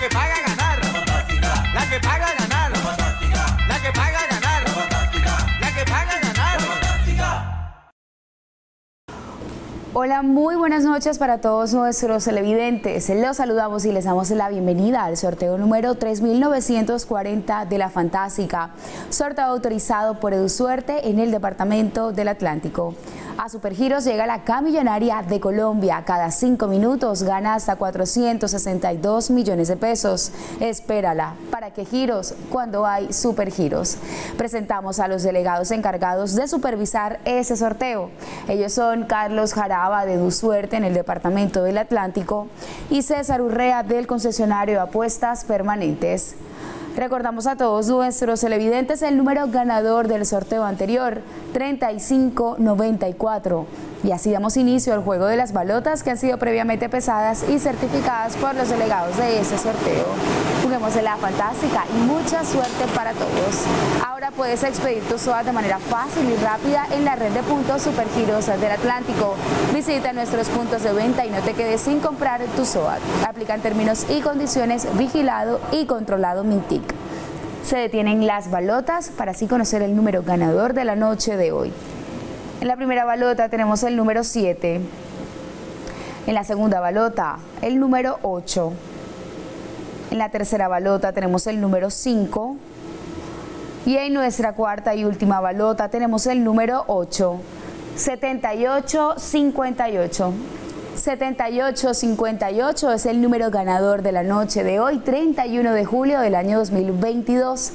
que paga ganar. La que paga ganar. La que paga ganar. La que paga ganar. Hola, muy buenas noches para todos nuestros televidentes. Los saludamos y les damos la bienvenida al sorteo número 3940 de la Fantástica, sorteo autorizado por EduSuerte en el Departamento del Atlántico. A Supergiros llega la camillonaria de Colombia. Cada cinco minutos gana hasta 462 millones de pesos. Espérala. ¿Para qué giros? Cuando hay Supergiros. Presentamos a los delegados encargados de supervisar ese sorteo. Ellos son Carlos Jaraba de Dusuerte en el Departamento del Atlántico y César Urrea del concesionario apuestas permanentes. Recordamos a todos nuestros televidentes el número ganador del sorteo anterior, 3594. Y así damos inicio al juego de las balotas que han sido previamente pesadas y certificadas por los delegados de ese sorteo. Juguemos en la fantástica y mucha suerte para todos. Ahora puedes expedir tu SOAT de manera fácil y rápida en la red de puntos Supergiros del Atlántico. Visita nuestros puntos de venta y no te quedes sin comprar tu SOAT. Aplican términos y condiciones vigilado y controlado Mintic. Se detienen las balotas para así conocer el número ganador de la noche de hoy. En la primera balota tenemos el número 7. En la segunda balota, el número 8. En la tercera balota tenemos el número 5. Y en nuestra cuarta y última balota tenemos el número 8. 7858. 7858 es el número ganador de la noche de hoy, 31 de julio del año 2022.